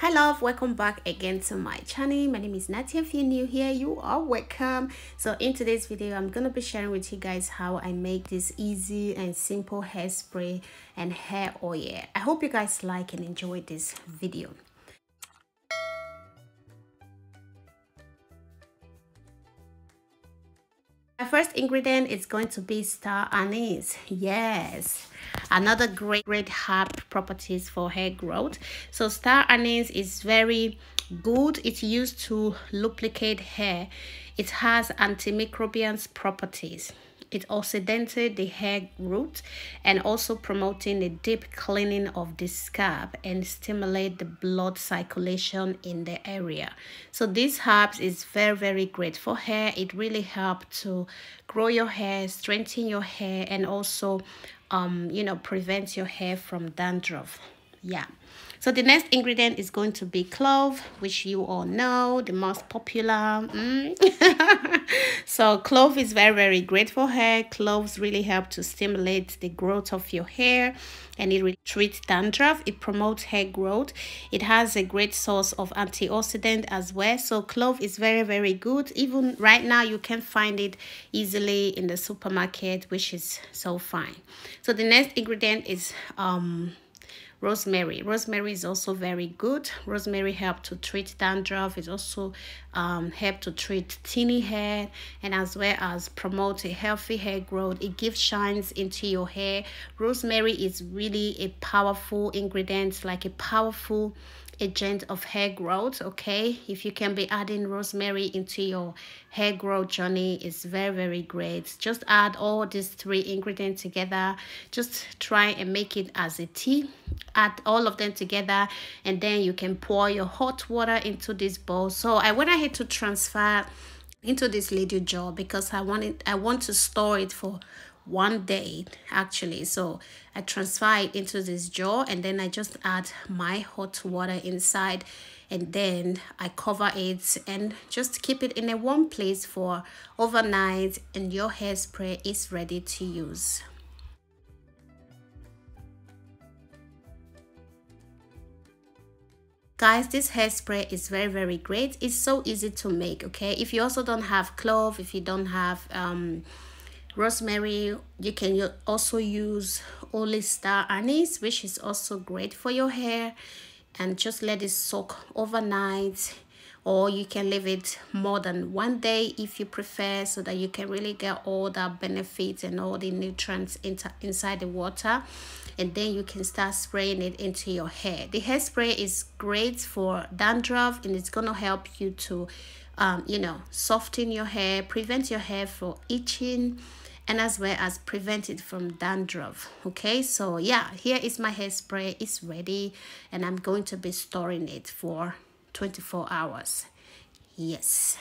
hi love. Welcome back again to my channel. My name is natia. If you're new here you are welcome. So in today's video i'm gonna be sharing with you guys how i make this easy and simple hairspray and hair oil. I hope you guys like and enjoy this video first ingredient is going to be star anise. Yes, another great, great herb properties for hair growth. So star anise is very good. It's used to lubricate hair. It has antimicrobial properties. It also dented the hair root and also promoting a deep cleaning of the scalp and stimulate the blood circulation in the area. So this herbs is very, very great for hair. It really helps to grow your hair, strengthen your hair, and also, um, you know, prevent your hair from dandruff. Yeah. So the next ingredient is going to be clove, which you all know, the most popular. Mm. so clove is very, very great for hair. Cloves really help to stimulate the growth of your hair and it treats dandruff. It promotes hair growth. It has a great source of antioxidant as well. So clove is very, very good. Even right now, you can find it easily in the supermarket, which is so fine. So the next ingredient is um rosemary. Rosemary is also very good. Rosemary help to treat dandruff. It also um, help to treat thinning hair and as well as promote a healthy hair growth. It gives shines into your hair. Rosemary is really a powerful ingredient like a powerful agent of hair growth okay? If you can be adding rosemary into your hair growth journey it's very very great. Just add all these three ingredients together. Just try and make it as a tea. Add all of them together and then you can pour your hot water into this bowl. So i went ahead to transfer into this little jar because i wanted i want to store it for one day actually. So i transfer it into this jar and then i just add my hot water inside and then i cover it and just keep it in a warm place for overnight and your hairspray is ready to use. Guys this hairspray is very very great. It's so easy to make okay? If you also don't have clove if you don't have um rosemary you can also use only star anise which is also great for your hair. And just let it soak overnight or you can leave it more than one day if you prefer so that you can really get all the benefits and all the nutrients into, inside the water and then you can start spraying it into your hair. The hairspray is great for dandruff and it's going to help you to um, you know soften your hair prevent your hair from itching and as well as prevent it from dandruff okay? So yeah here is my hairspray. It's ready and i'm going to be storing it for 24 hours. Yes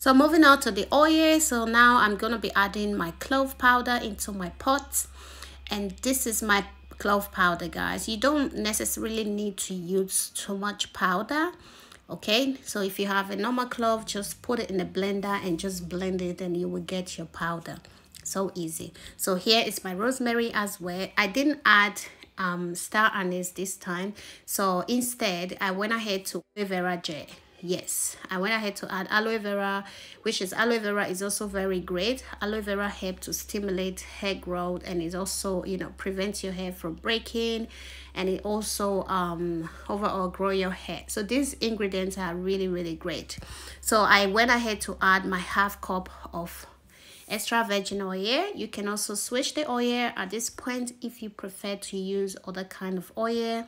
So moving on to the oil, so now I'm going to be adding my clove powder into my pot. And this is my clove powder guys. You don't necessarily need to use too much powder okay? So if you have a normal clove just put it in a blender and just blend it and you will get your powder. So easy. So here is my rosemary as well. I didn't add um star anise this time. So instead i went ahead to aloe vera gel yes. I went ahead to add aloe vera which is aloe vera is also very great. Aloe vera help to stimulate hair growth and it also you know prevents your hair from breaking and it also um overall grow your hair. So these ingredients are really really great. So i went ahead to add my half cup of extra virgin oil. You can also switch the oil at this point if you prefer to use other kind of oil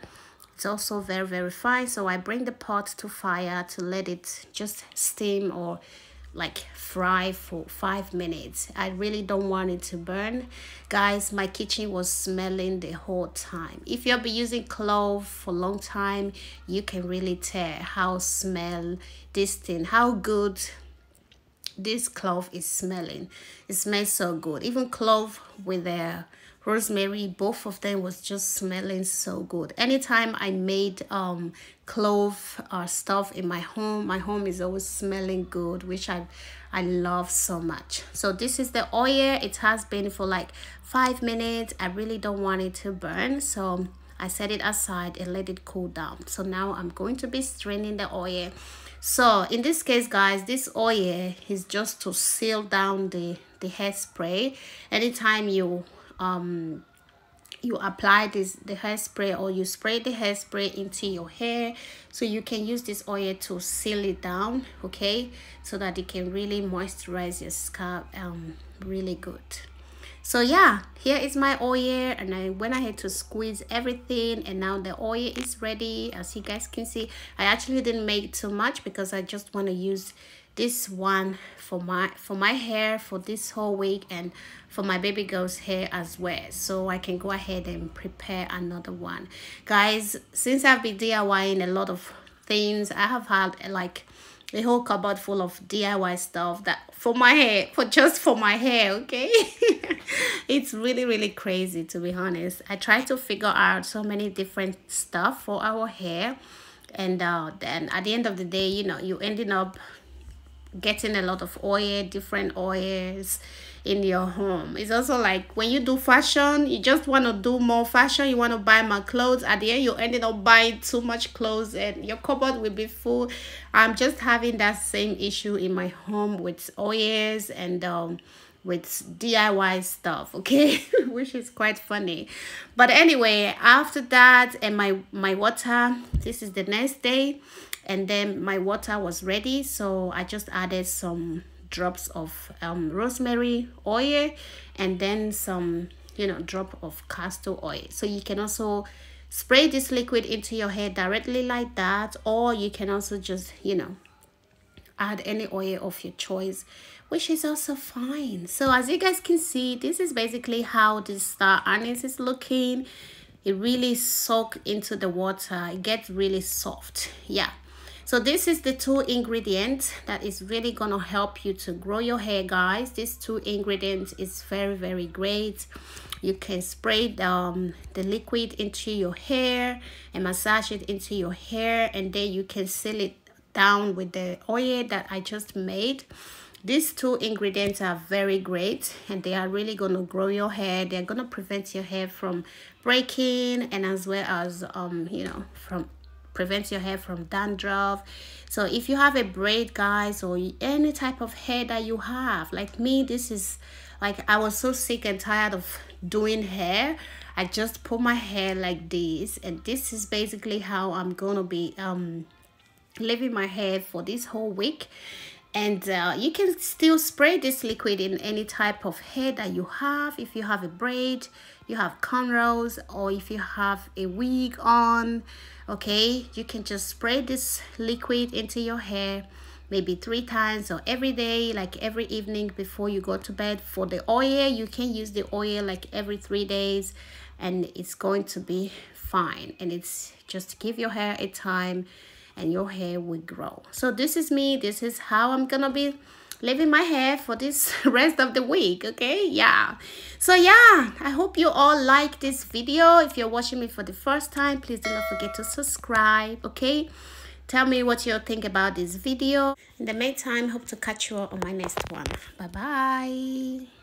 it's also very very fine. So i bring the pot to fire to let it just steam or like fry for five minutes. I really don't want it to burn. Guys my kitchen was smelling the whole time. If you'll be using clove for a long time you can really tell how smell this thing how good this clove is smelling. It smells so good. Even clove with a rosemary both of them was just smelling so good. Anytime i made um clove or uh, stuff in my home my home is always smelling good which i i love so much. So this is the oil. It has been for like five minutes. I really don't want it to burn so i set it aside and let it cool down. So now i'm going to be straining the oil. So in this case guys this oil is just to seal down the the hairspray. Anytime you um you apply this the hairspray or you spray the hairspray into your hair. So you can use this oil to seal it down okay? So that it can really moisturize your scalp um really good. So yeah here is my oil and i went ahead to squeeze everything and now the oil is ready. As you guys can see i actually didn't make too much because i just want to use this one for my for my hair for this whole week and for my baby girl's hair as well. So i can go ahead and prepare another one. Guys since i've been diying a lot of things i have had like a whole cupboard full of diy stuff that for my hair for just for my hair okay? It's really really crazy to be honest. I try to figure out so many different stuff for our hair and uh, then at the end of the day you know you ending up getting a lot of oil different oils in your home. It's also like when you do fashion you just want to do more fashion you want to buy more clothes. At the end you ended up buying too much clothes and your cupboard will be full. I'm just having that same issue in my home with oils and um with diy stuff okay? Which is quite funny. But anyway after that and my my water this is the next day and then my water was ready so i just added some drops of um, rosemary oil and then some you know drop of castor oil. So you can also spray this liquid into your hair directly like that or you can also just you know add any oil of your choice which is also fine. So as you guys can see this is basically how this star anise is looking. It really soak into the water. It gets really soft. Yeah so this is the two ingredients that is really gonna help you to grow your hair guys. These two ingredients is very very great. You can spray the, um, the liquid into your hair and massage it into your hair and then you can seal it down with the oil that I just made. These two ingredients are very great and they are really going to grow your hair. They're going to prevent your hair from breaking and as well as um you know from prevents your hair from dandruff. So if you have a braid guys or any type of hair that you have like me this is like i was so sick and tired of doing hair. I just put my hair like this and this is basically how i'm gonna be um leaving my hair for this whole week and uh, you can still spray this liquid in any type of hair that you have. If you have a braid you have cornrows or if you have a wig on okay? You can just spray this liquid into your hair maybe three times or every day like every evening before you go to bed. For the oil you can use the oil like every three days and it's going to be fine. And it's just give your hair a time and your hair will grow. So this is me this is how i'm gonna be leaving my hair for this rest of the week okay? Yeah. So yeah i hope you all like this video. If you're watching me for the first time please do not forget to subscribe okay? Tell me what you think about this video. In the meantime hope to catch you all on my next one. Bye bye